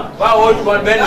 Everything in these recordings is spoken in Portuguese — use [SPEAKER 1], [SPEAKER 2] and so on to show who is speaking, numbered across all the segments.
[SPEAKER 1] Now, why would you want Ben.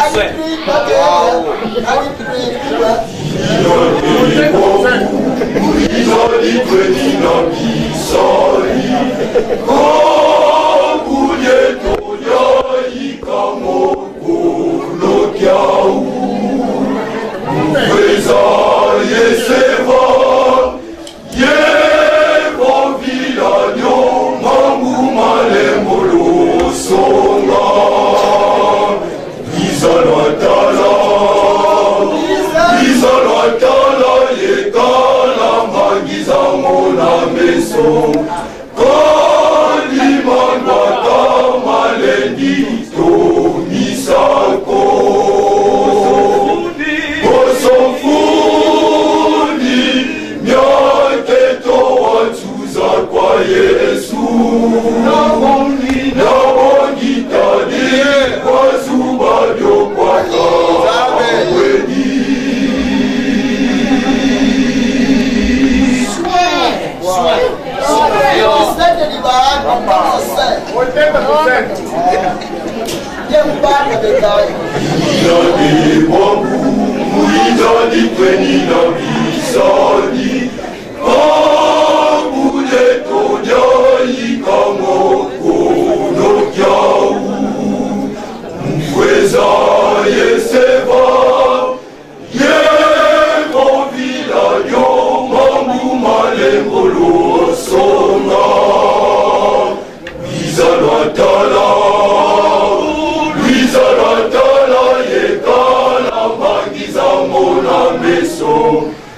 [SPEAKER 1] venivano i soldi, oppure tu giochi come uno chiau, un guesaio.
[SPEAKER 2] con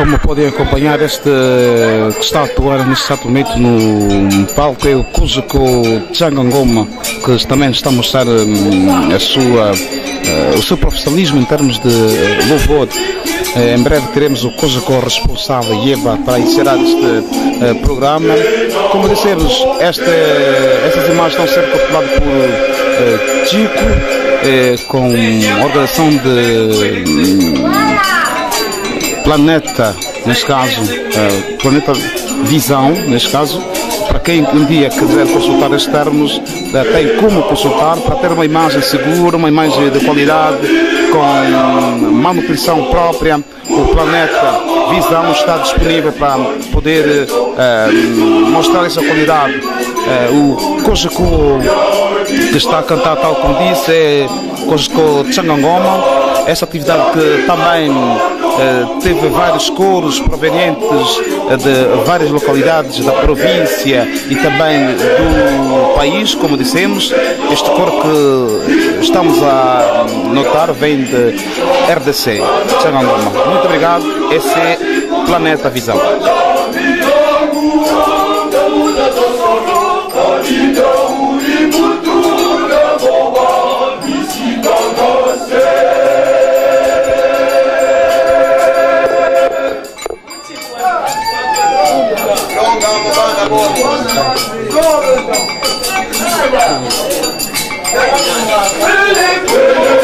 [SPEAKER 2] Como podem acompanhar, este que está a atuar neste momento no palco é o Kuzuko Tchangangoma, que também está a mostrar hum, a sua, eh, o seu profissionalismo em termos de eh, louvor. Eh, Em breve teremos o Kuzuko responsável Eva para encerrar este eh, programa. Como dissemos, esta, estas imagens estão a ser capturadas por eh, Chico, eh, com organização de hum, Planeta, neste caso, eh, Planeta Visão, neste caso, para quem um dia quiser consultar estes termos, eh, tem como consultar para ter uma imagem segura, uma imagem de qualidade, com manutenção própria. O Planeta Visão está disponível para poder eh, mostrar essa qualidade. O Kojako que está a cantar tal como disse é Cosco Tsangangoma, essa atividade que também teve vários coros provenientes eh, de várias localidades da província e também do país, como dissemos. Este coro que estamos a notar vem de RDC. Muito obrigado, esse é Planeta Visão.
[SPEAKER 1] Thank you.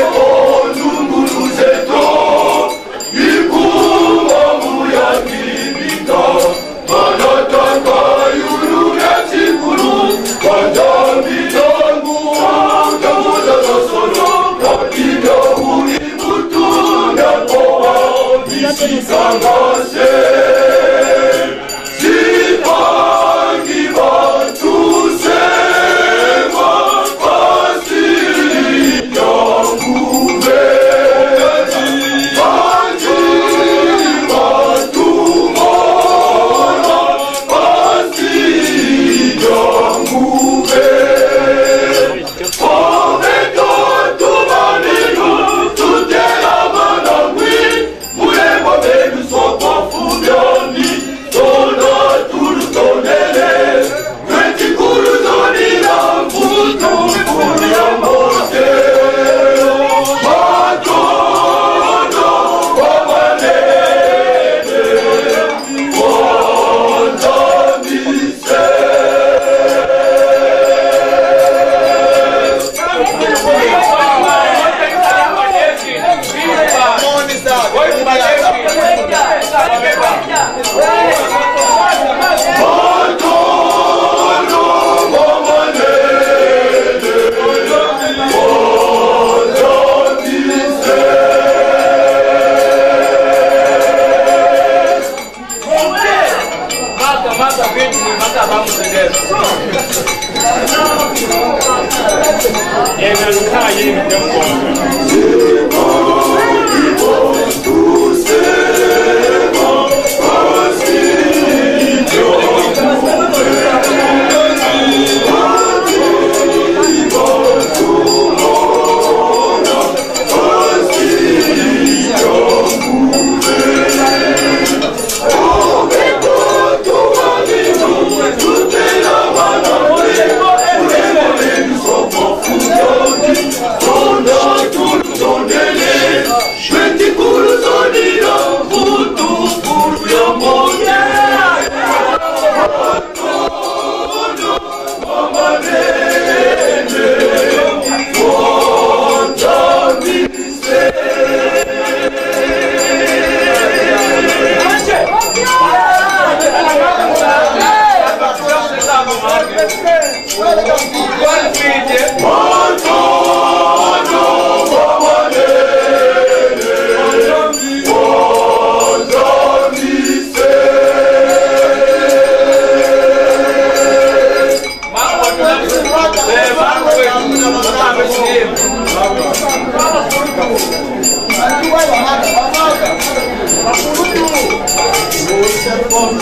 [SPEAKER 1] Zibon,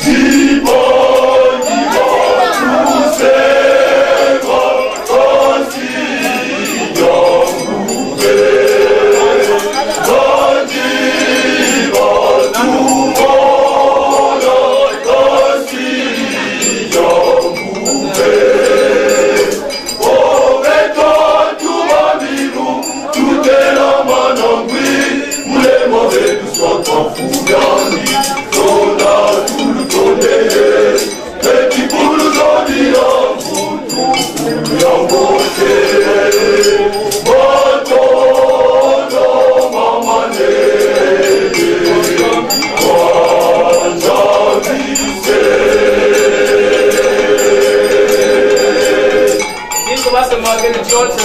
[SPEAKER 1] Zibon.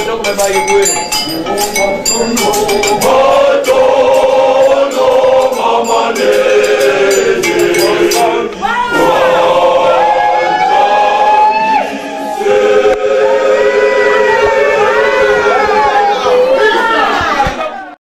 [SPEAKER 1] toka mabaya kwenu Mungu mtuno